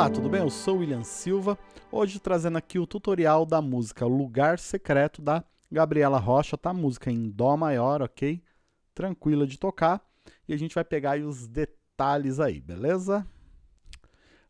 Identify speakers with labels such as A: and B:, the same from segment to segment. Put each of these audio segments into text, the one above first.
A: Olá, tudo bem? Eu sou William Silva, hoje trazendo aqui o tutorial da música Lugar Secreto da Gabriela Rocha, tá? Música em Dó maior, ok? Tranquila de tocar. E a gente vai pegar os detalhes aí, beleza?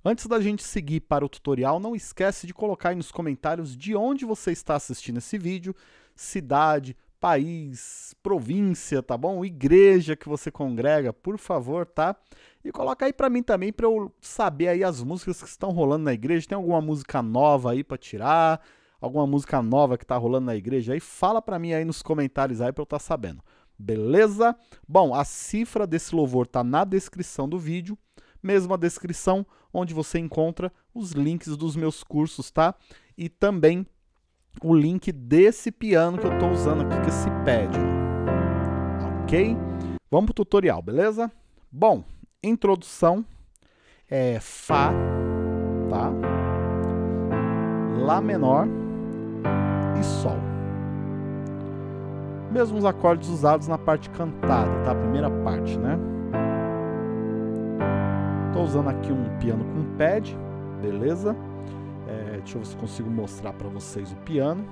A: Antes da gente seguir para o tutorial, não esquece de colocar aí nos comentários de onde você está assistindo esse vídeo, cidade, país, província, tá bom? Igreja que você congrega, por favor, tá? E coloca aí para mim também para eu saber aí as músicas que estão rolando na igreja. Tem alguma música nova aí para tirar? Alguma música nova que tá rolando na igreja aí? Fala para mim aí nos comentários aí para eu estar tá sabendo. Beleza? Bom, a cifra desse louvor tá na descrição do vídeo. Mesma descrição onde você encontra os links dos meus cursos, tá? E também o link desse piano que eu estou usando aqui, que é esse pad. Ok? Vamos para o tutorial, beleza? Bom, introdução é Fá, tá? Lá menor e Sol. Mesmos acordes usados na parte cantada, tá? A primeira parte, né? Estou usando aqui um piano com pad, beleza? É, deixa eu ver se consigo mostrar para vocês o piano.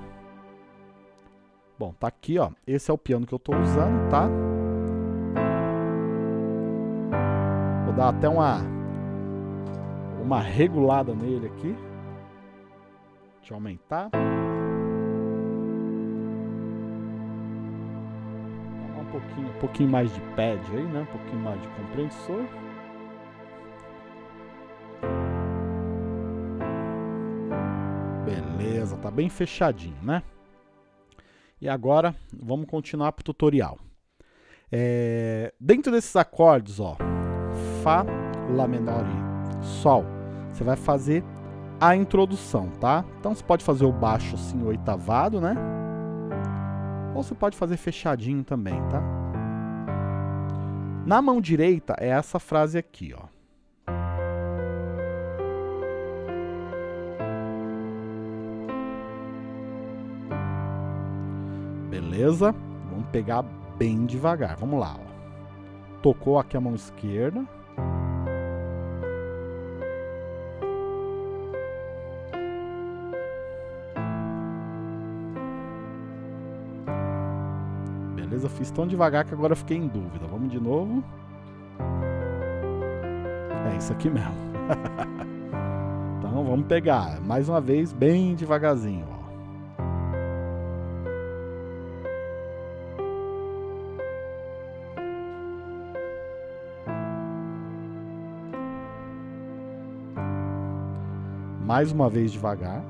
A: Bom, tá aqui, ó. Esse é o piano que eu estou usando, tá? Dar até uma uma regulada nele aqui. Deixa eu aumentar. Um pouquinho, um pouquinho mais de pad aí, né? Um pouquinho mais de compressor. Beleza, tá bem fechadinho, né? E agora, vamos continuar para o tutorial. É, dentro desses acordes, ó, Fá, Lá menor e Sol, você vai fazer a introdução, tá? Então você pode fazer o baixo assim, oitavado, né? Ou você pode fazer fechadinho também, tá? Na mão direita é essa frase aqui, ó. Beleza? Vamos pegar bem devagar. Vamos lá. Ó. Tocou aqui a mão esquerda. Beleza? Fiz tão devagar que agora fiquei em dúvida. Vamos de novo. É isso aqui mesmo. então vamos pegar mais uma vez bem devagarzinho. Ó. Mais uma vez devagar.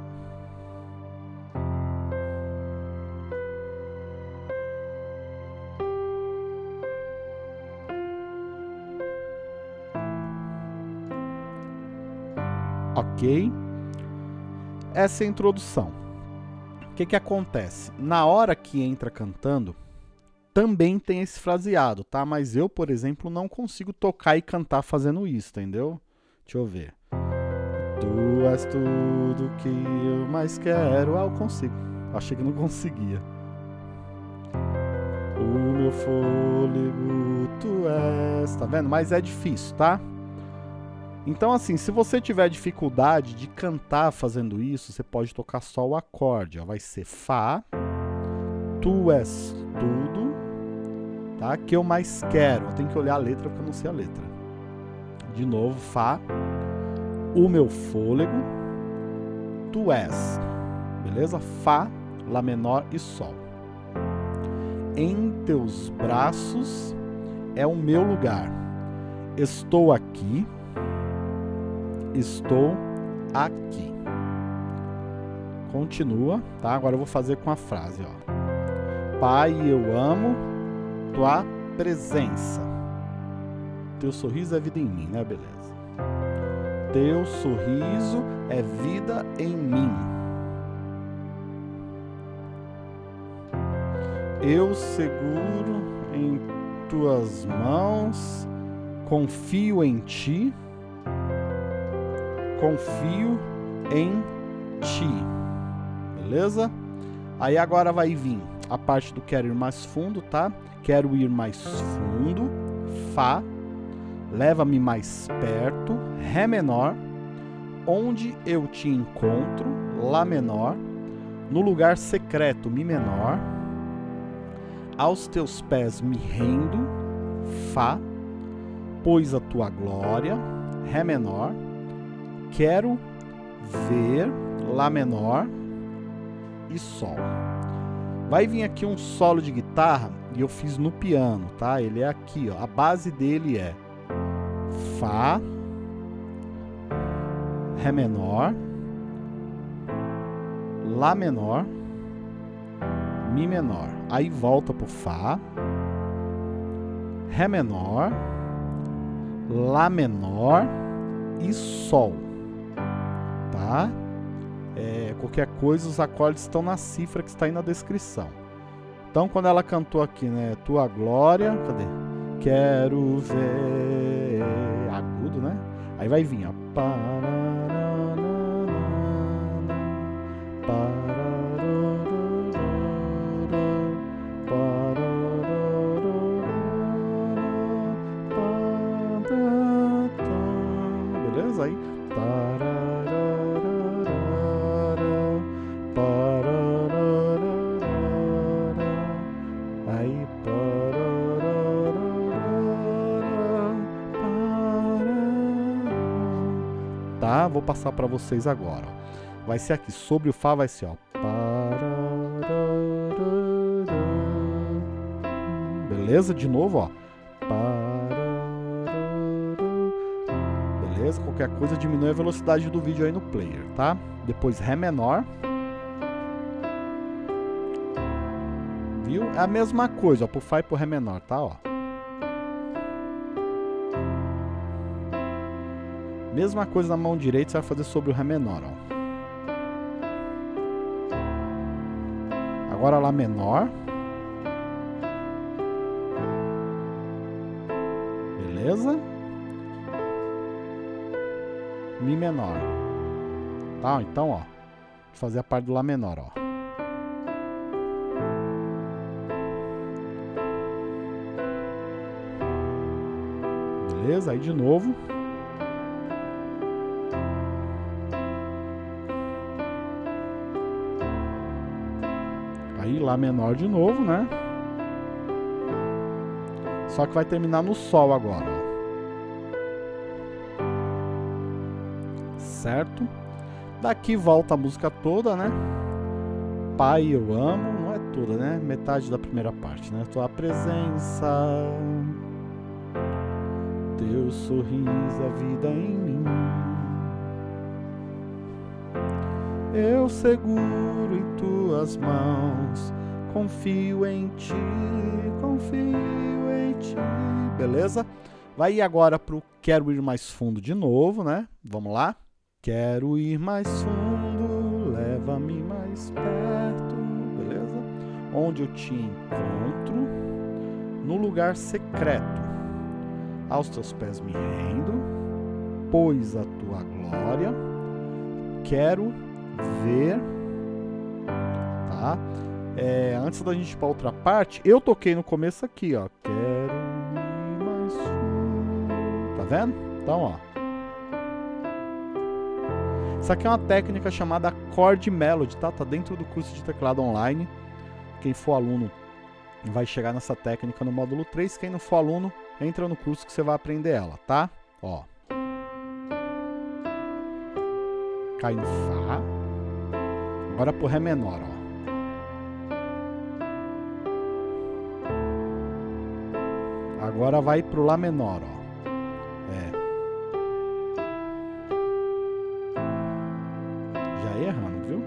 A: Ok? Essa é a introdução. O que, que acontece? Na hora que entra cantando, também tem esse fraseado, tá? Mas eu, por exemplo, não consigo tocar e cantar fazendo isso, entendeu? Deixa eu ver. Tu és tudo que eu mais quero. Ah, eu consigo. Achei que não conseguia. O meu fôlego, tu és. Tá vendo? Mas é difícil, tá? Então, assim, se você tiver dificuldade de cantar fazendo isso, você pode tocar só o acorde. Ó. Vai ser Fá, Tu és tudo, tá? Que eu mais quero. Eu tenho que olhar a letra porque eu não sei a letra. De novo, Fá, o meu fôlego, tu és. Beleza? Fá, Lá menor e Sol. Em teus braços é o meu lugar. Estou aqui, estou aqui. Continua, tá? Agora eu vou fazer com a frase, ó. Pai, eu amo tua presença. Teu sorriso é vida em mim, né? Beleza. Teu sorriso é vida em mim. Eu seguro em tuas mãos, confio em ti, confio em ti. Beleza? Aí agora vai vir a parte do quero ir mais fundo, tá? Quero ir mais fundo, Fá, leva-me mais perto, Ré menor, onde eu te encontro, Lá menor, no lugar secreto, Mi menor, aos teus pés me rendo, Fá, pois a tua glória, Ré menor, quero ver, Lá menor e Sol. Vai vir aqui um solo de guitarra e eu fiz no piano, tá? Ele é aqui, ó. A base dele é Fá, Ré menor, Lá menor, Mi menor. Aí volta pro Fá, Ré menor, Lá menor e Sol. É, qualquer coisa, os acordes estão na cifra que está aí na descrição. Então, quando ela cantou aqui, né? Tua glória, cadê? Quero ver. Agudo, né? Aí vai vir, ó. Tá? Vou passar para vocês agora. Vai ser aqui sobre o Fá, vai ser ó. Beleza? De novo, ó. Beleza? Qualquer coisa diminui a velocidade do vídeo aí no player, tá? Depois Ré menor. Viu? É a mesma coisa, ó, pro Fá e pro Ré menor, tá? Ó. Mesma coisa na mão direita, você vai fazer sobre o Ré menor, ó. Agora Lá menor. Beleza? Mi menor. Tá? Então, ó. Vou fazer a parte do Lá menor, ó. Beleza? Aí de novo. Lá menor de novo, né? Só que vai terminar no Sol agora. Certo? Daqui volta a música toda, né? Pai, eu amo, não é toda, né? Metade da primeira parte, né? Tua presença, teu sorriso, a vida em mim. Eu seguro em tuas mãos, confio em ti, confio em ti. Beleza? Vai agora pro Quero Ir Mais Fundo de novo, né? Vamos lá? Quero ir mais fundo, leva-me mais perto, beleza? Onde eu te encontro, no lugar secreto. Aos teus pés me rendo, pois a tua glória quero ver, tá? É, antes da gente ir para outra parte, eu toquei no começo aqui, ó. Quero mais tá vendo? Então, ó. Isso aqui é uma técnica chamada Chord Melody, tá? Tá dentro do curso de teclado online. Quem for aluno vai chegar nessa técnica no módulo 3. Quem não for aluno, entra no curso que você vai aprender ela, tá? Ó. Cai no Fá. Agora pro Ré menor, ó. Agora vai pro Lá menor, ó. É. Já errando, viu?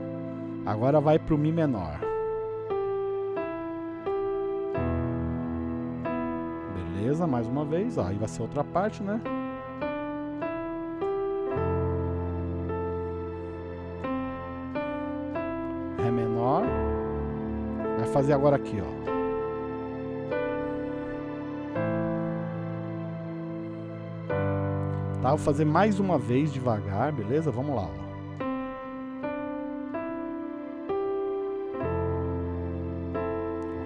A: Agora vai pro Mi menor. Beleza, mais uma vez, ó. Aí vai ser outra parte, né? Fazer agora aqui, ó. Tá? Vou fazer mais uma vez devagar, beleza? Vamos lá, ó.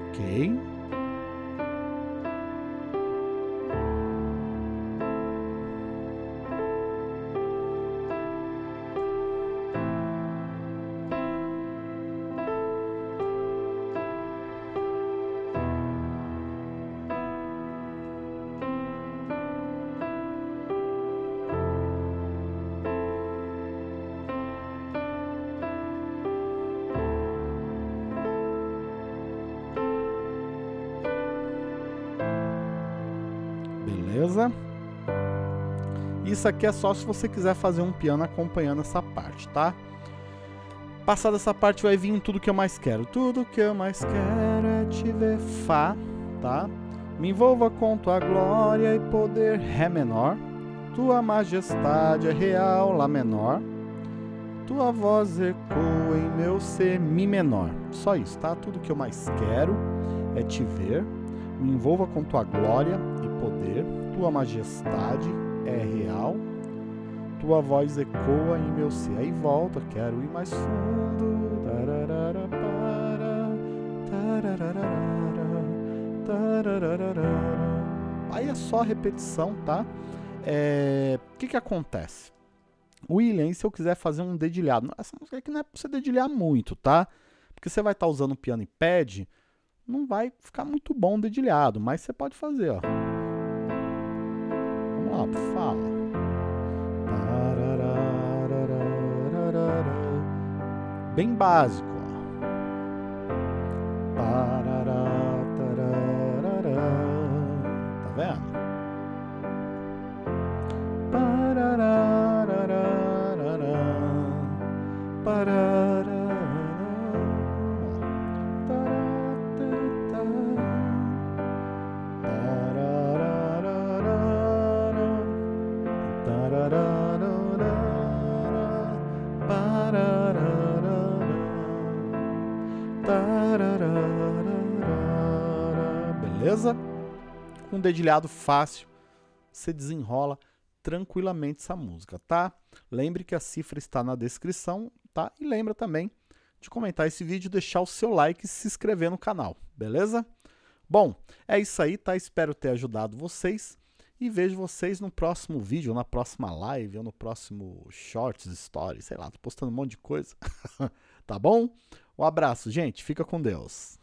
A: Ok. Beleza? Isso aqui é só se você quiser fazer um piano acompanhando essa parte, tá? Passada essa parte vai vir tudo que eu mais quero. Tudo que eu mais quero é te ver Fá, tá? Me envolva com tua glória e poder Ré menor. Tua majestade é real Lá menor. Tua voz ecoa em meu ser Mi menor. Só isso, tá? Tudo que eu mais quero é te ver. Me envolva com tua glória e poder. Tua majestade é real tua voz ecoa em meu ser. Aí volta, quero ir mais fundo. Aí é só repetição, tá? O é... que que acontece? William, e se eu quiser fazer um dedilhado? Essa música aqui não é pra você dedilhar muito, tá? Porque você vai estar tá usando o piano e pad, não vai ficar muito bom dedilhado, mas você pode fazer, ó. Lá, fala. bem básico. Ó. Tá vendo? Beleza? Com um dedilhado fácil, você desenrola tranquilamente essa música, tá? Lembre que a cifra está na descrição, tá? E lembra também de comentar esse vídeo, deixar o seu like e se inscrever no canal, beleza? Bom, é isso aí, tá? Espero ter ajudado vocês e vejo vocês no próximo vídeo, na próxima live, ou no próximo Shorts, Stories, sei lá, tô postando um monte de coisa, tá bom? Um abraço, gente, fica com Deus.